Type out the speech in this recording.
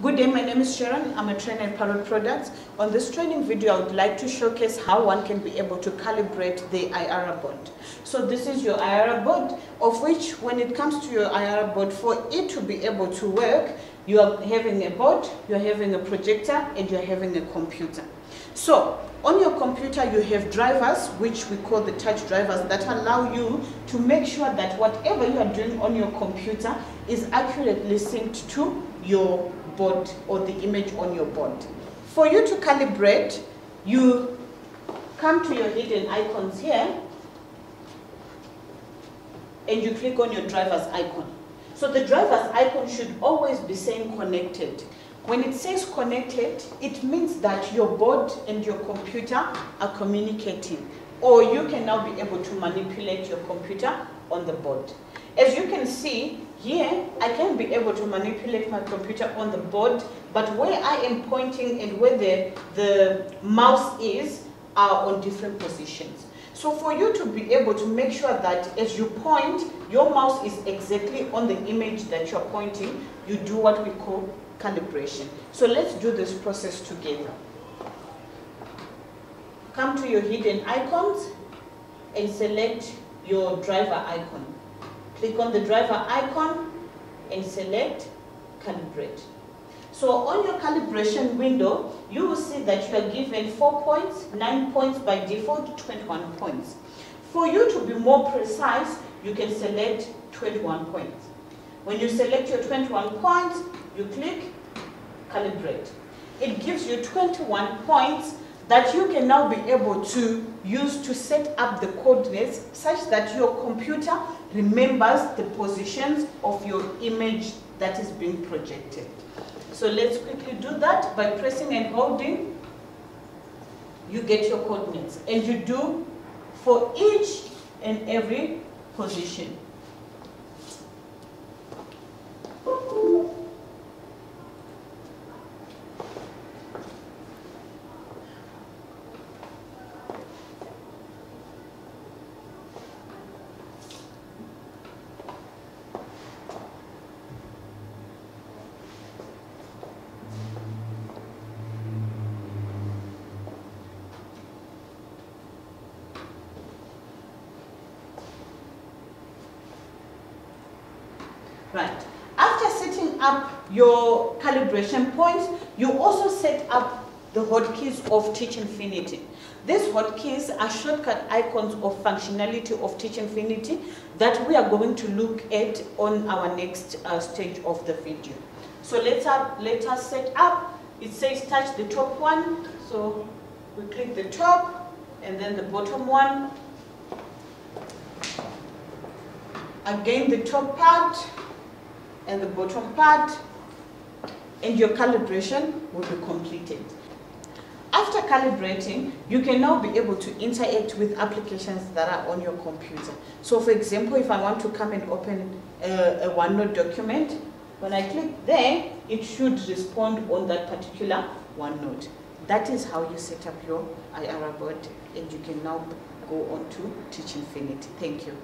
Good day, my name is Sharon. I'm a trainer at Parrot Products. On this training video, I would like to showcase how one can be able to calibrate the IARA board. So this is your IARA board, of which when it comes to your IARA board, for it to be able to work, you are having a board, you're having a projector, and you're having a computer. So on your computer, you have drivers, which we call the touch drivers, that allow you to make sure that whatever you are doing on your computer is accurately synced to your board or the image on your board. For you to calibrate, you come to your hidden icons here, and you click on your driver's icon. So the driver's icon should always be saying connected. When it says connected, it means that your board and your computer are communicating. Or you can now be able to manipulate your computer on the board. As you can see, here I can be able to manipulate my computer on the board, but where I am pointing and where the, the mouse is are on different positions. So for you to be able to make sure that as you point, your mouse is exactly on the image that you're pointing, you do what we call calibration. So let's do this process together. Come to your hidden icons and select your driver icon. Click on the driver icon and select calibrate. So on your calibration window, you will see that you are given 4 points, 9 points by default, 21 points. For you to be more precise, you can select 21 points. When you select your 21 points, you click calibrate. It gives you 21 points that you can now be able to use to set up the coordinates such that your computer remembers the positions of your image that is being projected. So let's quickly do that by pressing and holding. You get your coordinates and you do for each and every position. Right. After setting up your calibration points, you also set up the hotkeys of Teach Infinity. These hotkeys are shortcut icons of functionality of Teach Infinity that we are going to look at on our next uh, stage of the video. So let's, have, let us set up. It says touch the top one. So we click the top and then the bottom one. Again, the top part and the bottom part, and your calibration will be completed. After calibrating, you can now be able to interact with applications that are on your computer. So for example, if I want to come and open a, a OneNote document, when I click there, it should respond on that particular OneNote. That is how you set up your IARA board, and you can now go on to Teach Infinity. Thank you.